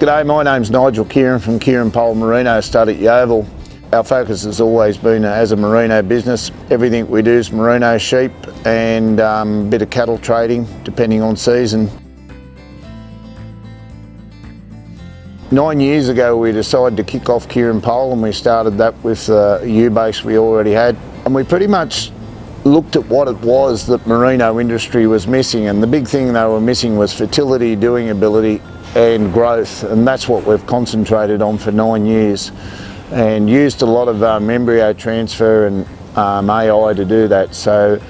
G'day, my name's Nigel Kerin from Kerin Poll Merino Stud at Yeoval. Our focus has always been as a merino business. Everything we do is merino sheep and um, a bit of cattle trading depending on season. Nine years ago we decided to kick off Kerin Poll and we started that with uh, a U-base we already had. And we pretty much looked at what it was that merino industry was missing and the big thing they were missing was fertility, doing ability and growth and that's what we've concentrated on for nine years and used a lot of um, embryo transfer and um, AI to do that so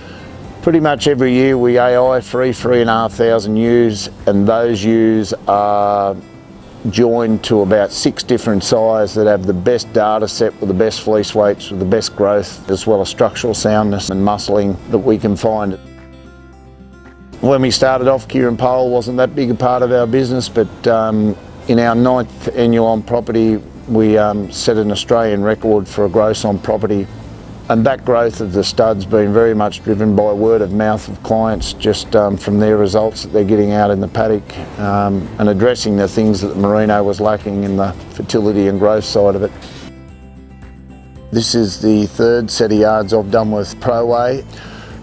pretty much every year we AI three, three and a half thousand ewes and those ewes are joined to about six different sires that have the best data set with the best fleece weights with the best growth as well as structural soundness and muscling that we can find. When we started off, Kerin Poll wasn't that big a part of our business, but um, in our ninth annual on property, we um, set an Australian record for a gross on property. And that growth of the studs been very much driven by word of mouth of clients just um, from their results that they're getting out in the paddock um, and addressing the things that the merino was lacking in the fertility and growth side of it. This is the third set of yards I've done with ProWay.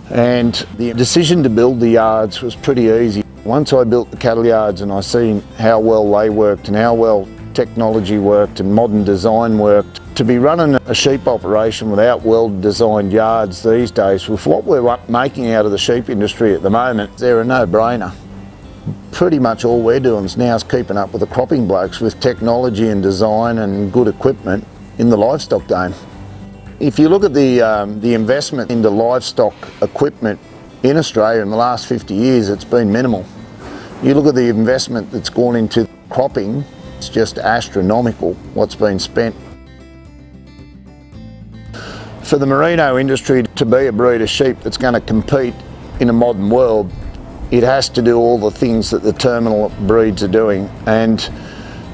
And the decision to build the yards was pretty easy. Once I built the cattle yards and I seen how well they worked and how well technology worked and modern design worked, to be running a sheep operation without well designed yards these days, with what we're making out of the sheep industry at the moment, they're a no-brainer. Pretty much all we're doing now is keeping up with the cropping blokes with technology and design and good equipment in the livestock game. If you look at the, um, the investment into livestock equipment in Australia in the last 50 years, it's been minimal. You look at the investment that's gone into cropping, it's just astronomical what's been spent. For the merino industry to be a breed of sheep that's going to compete in a modern world, it has to do all the things that the terminal breeds are doing. And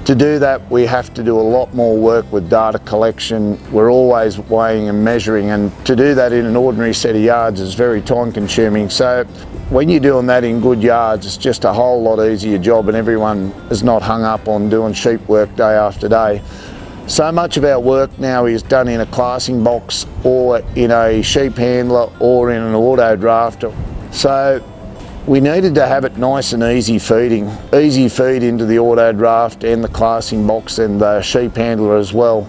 to do that, we have to do a lot more work with data collection. We're always weighing and measuring, and to do that in an ordinary set of yards is very time consuming. So when you're doing that in good yards, it's just a whole lot easier job, and everyone is not hung up on doing sheep work day after day. So much of our work now is done in a classing box or in a sheep handler or in an auto drafter. So we needed to have it nice and easy feeding. Easy feed into the auto draft and the classing box and the sheep handler as well.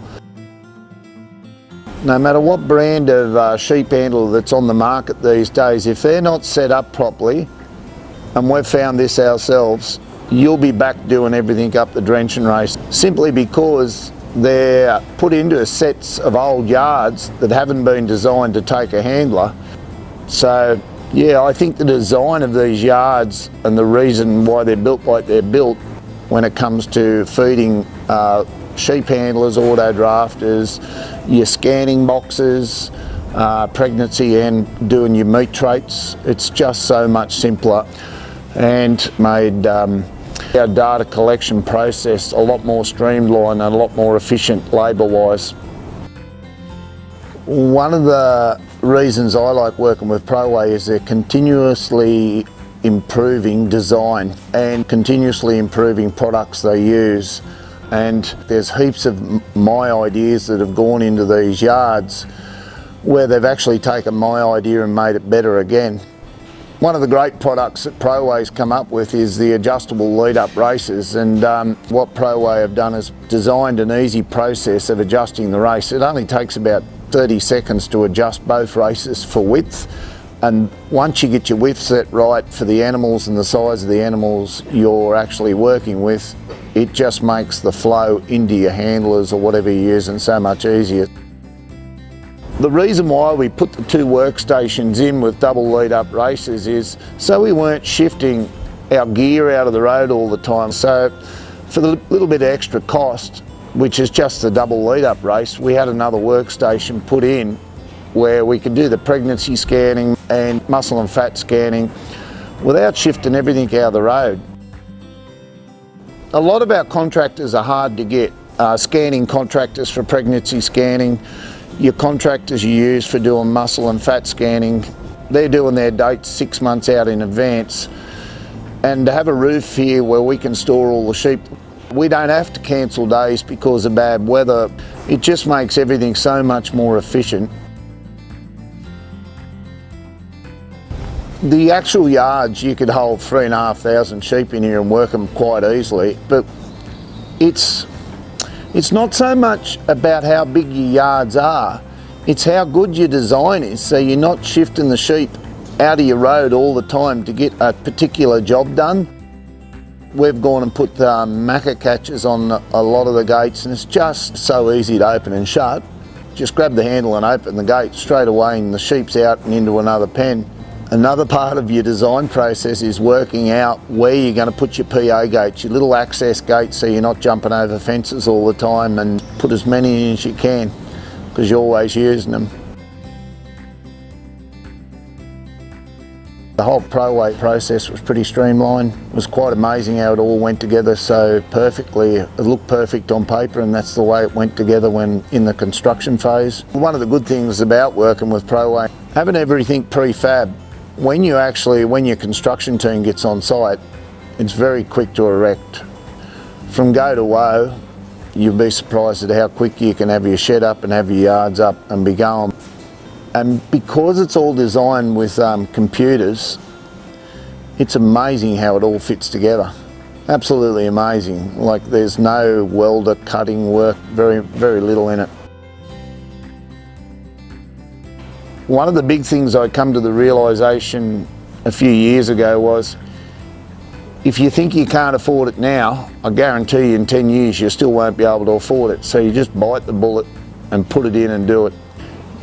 No matter what brand of uh, sheep handler that's on the market these days, if they're not set up properly, and we've found this ourselves, you'll be back doing everything up the drenching race simply because they're put into sets of old yards that haven't been designed to take a handler. So yeah, I think the design of these yards and the reason why they're built like they're built when it comes to feeding uh, sheep handlers, auto drafters, your scanning boxes, uh, pregnancy and doing your meat traits, it's just so much simpler and made um, our data collection process a lot more streamlined and a lot more efficient labour wise. One of the reasons I like working with ProWay is they're continuously improving design and continuously improving products they use and there's heaps of my ideas that have gone into these yards where they've actually taken my idea and made it better again. One of the great products that ProWay's come up with is the adjustable lead-up races and um, what ProWay have done is designed an easy process of adjusting the race. It only takes about 30 seconds to adjust both races for width and once you get your width set right for the animals and the size of the animals you're actually working with, it just makes the flow into your handlers or whatever you're using so much easier. The reason why we put the two workstations in with double lead up races is so we weren't shifting our gear out of the road all the time. So for the little bit of extra cost, which is just the double lead up race, we had another workstation put in where we could do the pregnancy scanning and muscle and fat scanning without shifting everything out of the road. A lot of our contractors are hard to get. Uh, scanning contractors for pregnancy scanning, your contractors you use for doing muscle and fat scanning, they're doing their dates six months out in advance. And to have a roof here where we can store all the sheep We don't have to cancel days because of bad weather. It just makes everything so much more efficient. The actual yards, you could hold three and a half thousand sheep in here and work them quite easily, but it's it's not so much about how big your yards are, it's how good your design is so you're not shifting the sheep out of your road all the time to get a particular job done. We've gone and put um, macca catches on a lot of the gates and it's just so easy to open and shut. Just grab the handle and open the gate straight away and the sheep's out and into another pen. Another part of your design process is working out where you're going to put your PO gates, your little access gates so you're not jumping over fences all the time and put as many in as you can because you're always using them. The whole ProWay process was pretty streamlined. It was quite amazing how it all went together so perfectly. It looked perfect on paper and that's the way it went together when in the construction phase. One of the good things about working with ProWay, having everything prefab, when you actually, when your construction team gets on site, it's very quick to erect. From go to woe, you'd be surprised at how quick you can have your shed up and have your yards up and be going. And because it's all designed with um, computers, it's amazing how it all fits together. Absolutely amazing. Like there's no welder cutting work, very, very little in it. One of the big things I come to the realisation a few years ago was if you think you can't afford it now, I guarantee you in 10 years you still won't be able to afford it. So you just bite the bullet and put it in and do it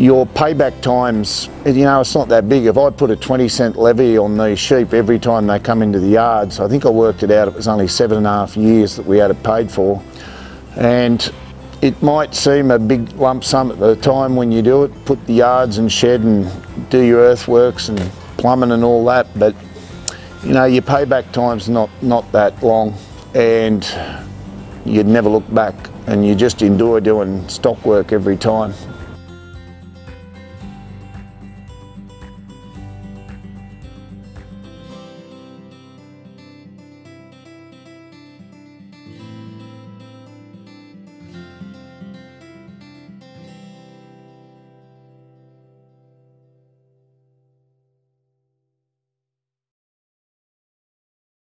your payback times, you know, it's not that big. If I put a 20 cent levy on these sheep every time they come into the yards, I think I worked it out, it was only seven and a half years that we had it paid for. And it might seem a big lump sum at the time when you do it, put the yards and shed and do your earthworks and plumbing and all that, but you know, your payback time's not, not that long and you'd never look back and you just enjoy doing stock work every time.